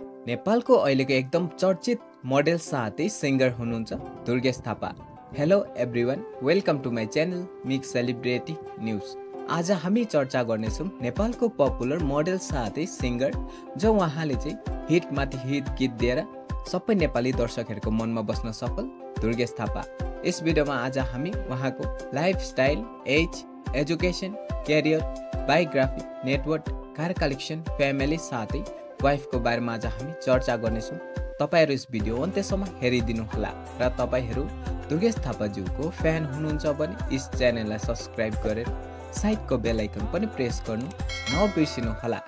नेपालको अहिलेको एकदम चर्चित मोडेल साथै सिङ्गर हुनुहुन्छ Durgesh Thapa. Hello everyone welcome to my channel mix celebrity news आज हामी चर्चा गर्नेछौँ नेपालको पपुलर मोडेल साथै सिङ्गर जो उहाँले चाहिँ हिटमाथि हिट गीत दिएर सबै नेपाली दर्शकहरूको मनमा बस्न सफल दुर्गेश थापा। यस भिडियोमा आज हामी उहाँको lifestyle age education career biography network car collection family साथै वाइफको बारेमा आज हामी चर्चा गर्नेछौँ। तपाईँहरू यस भिडियो अन्त्यसम्म हेरिदिनुहोला र तपाईँहरू दुर्गेश थापाज्यूको फ्यान हुनुहुन्छ भने यस च्यानललाई सब्सक्राइब गरेर साइडको बेलायकन पनि प्रेस गर्नु नबिर्सिनु होला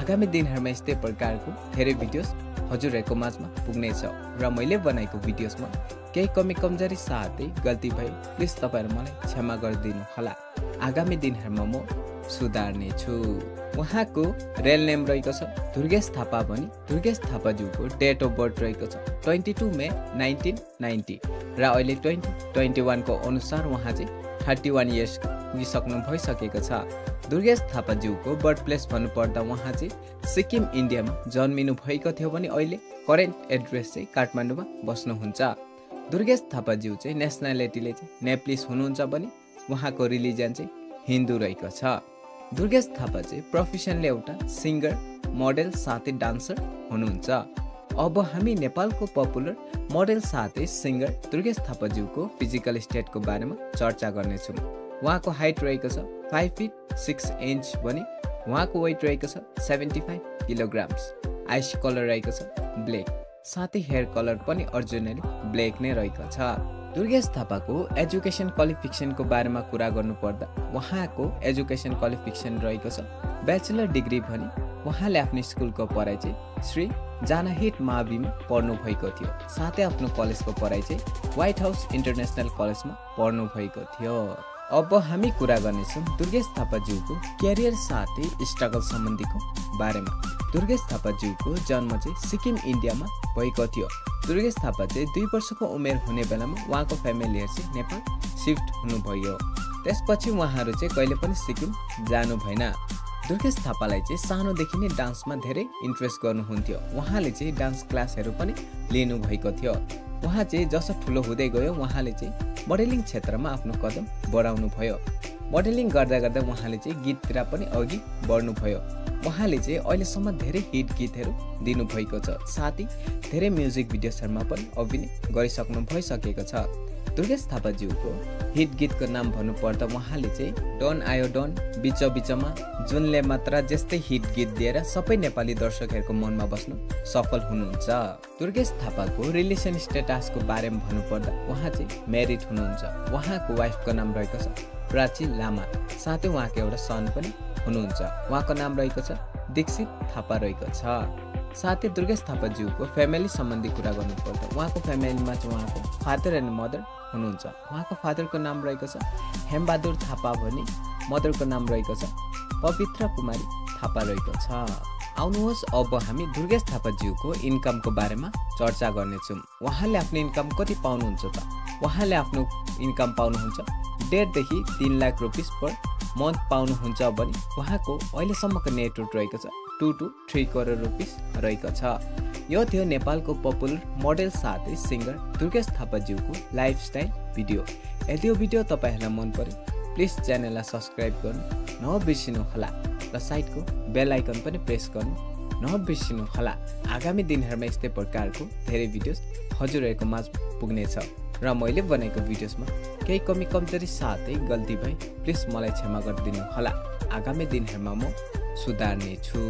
आगामी दिनहरूमा यस्तै प्रकारको धेरै भिडियोस हजुरहरूको माझमा पुग्नेछ र मैले बनाएको भिडियोसमा केही कमी कमजोरी साथै गल्ती भए प्लिज तपाईँहरू मलाई क्षमा गरिदिनु होला आगामी दिनहरूमा म सुधार्नेछु। उहाँको रेल नेम रहेको छ दुर्गेश थापा पनि दुर्गेश थापाज्यूको डेट अफ बर्थ रहेको छ twenty two May nineteen ninety र अहिले ट्वेन्टी ट्वेन्टी वानको अनुसार उहाँ चाहिँ थर्टी वान इयर्स पुगिसक्नु भइसकेको छ। दुर्गेश थापाज्यूको बर्थ प्लेस भन्नुपर्दा उहाँ चाहिँ सिक्किम इन्डियामा जन्मिनु भएको थियो भने अहिले करेन्ट एड्रेस चाहिँ काठमाडौँमा बस्नुहुन्छ। दुर्गेश थापाज्यू चाहिँ नेसनालिटीले चाहिँ नेप्लिस हुनुहुन्छ भने उहाँको रिलिजन चाहिँ हिन्दू रहेको छ। दुर्गेश थापा चाहिँ प्रोफेसनले एउटा सिङ्गर मोडेल साथै डान्सर हुनुहुन्छ। अब हामी नेपालको पपुलर मोडेल साथै सिङ्गर दुर्गेश थापाज्यूको फिजिकल स्टेटको बारेमा चर्चा गर्नेछौँ। उहाँको हाइट रहेको छ फाइभ फिट सिक्स इन्च भने उहाँको वेट रहेको छ seventy five kilograms eyes colour रहेको छ ब्ल्याक साथै हेयर कलर पनि अर्जिनली ब्ल्याक नै रहेको छ। दुर्गेश थापाको एजुकेसन क्वालिफिकेसनको बारेमा कुरा गर्नुपर्दा उहाँको एजुकेसन क्वालिफिकेसन रहेको छ। ब्याचलर डिग्री भने उहाँले आफ्नो स्कुलको पढाइ चाहिँ श्री जानाहिट माविमा पढ्नु भएको थियो। साथै आफ्नो कलेजको पढाइ चाहिँ व्हाइट हाउस इन्टरनेसनल कलेजमा पढ्नु भएको थियो। अब हामी कुरा गर्नेछौँ दुर्गेश थापाज्यूको क्यारियर साथै स्ट्रगल सम्बन्धीको बारेमा। दुर्गेश थापाज्यूको जन्म चाहिँ सिक्किम इन्डियामा भएको थियो। दुर्गेश थापा चाहिँ दुई वर्षको उमेर हुने बेलामा उहाँको फ्यामिलीहरू चाहिँ नेपाल सिफ्ट हुनुभयो। त्यसपछि उहाँहरू चाहिँ कहिले पनि सिक्किम जानु भएन। दुर्गेश थापालाई चाहिँ सानोदेखि नै डान्समा धेरै इन्ट्रेस्ट गर्नुहुन्थ्यो। उहाँले चाहिँ डान्स क्लासहरू पनि लिनुभएको थियो। उहाँ चाहिँ जसो ठुलो हुँदै गयो उहाँले चाहिँ मोडेलिङ क्षेत्रमा आफ्नो कदम बढाउनु भयो मोडेलिङ गर्दा गर्दा उहाँले चाहिँ गीततिर पनि अघि बढ्नुभयो। उहाँले चाहिँ अहिलेसम्म धेरै हिट गीतहरू दिनुभएको छ। साथै धेरै म्युजिक भिडियोसहरूमा पनि अभिनय गरिसक्नु भइसकेको छ। दुर्गेश थापाज्यूको हिट गीतको नाम भन्नुपर्दा उहाँले चाहिँ डन आयो डन बिच बिचमा जुनले मात्र जस्तै हिट गीत दिएर सबै नेपाली दर्शकहरूको मनमा बस्नु सफल हुनुहुन्छ। दुर्गेश थापाको रिलेसन स्टेटसको बारेमा भन्नुपर्दा उहाँ चाहिँ म्यारिड हुनुहुन्छ। उहाँको वाइफको नाम रहेको छ प्राची लामा। साथै उहाँको एउटा सन पनि हुनुहुन्छ। उहाँको नाम रहेको छ दीक्षित थापा रहेको छ। साथै दुर्गेश थापाज्यूको फ्यामिली सम्बन्धी कुरा गर्नुपर्दा उहाँको फ्यामिलीमा चाहिँ उहाँको फादर एन्ड मदर हुनुहुन्छ। उहाँको फादरको नाम रहेको छ हेमबहादुर थापा भने मदरको नाम रहेको छ पवित्र कुमारी थापा रहेको छ। आउनुहोस् अब हामी दुर्गेश थापाज्यूको इन्कमको बारेमा चर्चा गर्नेछौँ। उहाँले आफ्नो इन्कम कति पाउनुहुन्छ त? उहाँले आफ्नो इन्कम पाउनुहुन्छ। डेढदेखि तिन लाख रुपिस पर मन्थ पाउनुहुन्छ भने उहाँको अहिलेसम्मको नेटवर्क रहेको छ। Two two three crore rupees रहेको छ। यो थियो नेपालको पपुलर मोडेल साथै सिङ्गर दुर्गेश थापाज्यूको लाइफस्टाइल भिडियो। यदि यो भिडियो तपाईँहरूलाई मन पर्यो प्लिज च्यानललाई सब्सक्राइब गर्नु नबिर्सिनु होला र साइडको बेल आइकन पनि प्रेस गर्नु नबिर्सिनु होला आगामी दिनहरूमा यस्तै प्रकारको धेरै भिडियोज हजुरहरूको माझ पुग्नेछ। र मैले बनाएको भिडियोसमा केही कमी कमजोरी साथै गल्ती भए प्लिज मलाई क्षमा गरिदिनु होला आगामी दिनहरूमा म सुधार्नेछु।